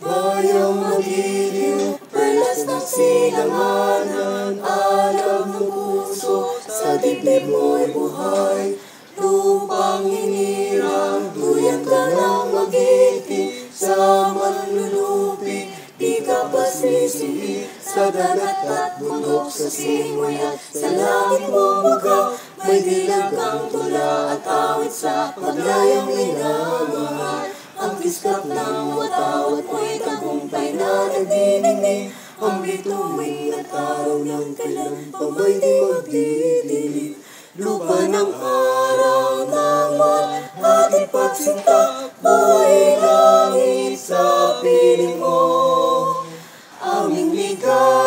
Bayang magiliw, perlas ng silanganan Alam ng puso, sa dibdib mo'y buhay. Lupang hinirang, duyan ka ng magiti Sa manlulupi, di ka pasisi Sa dagat at bundok, sa simoy at sa langit baga May dilag kang tula at awit sa paglayang minamahal iskap ng watawat mo'y tagumpay na nagdidinig ang bituin at araw ng kailan pabay di magdidilim lupa ng araw naman at ipagsinta buhay langit sa piling mo. Aming ligaw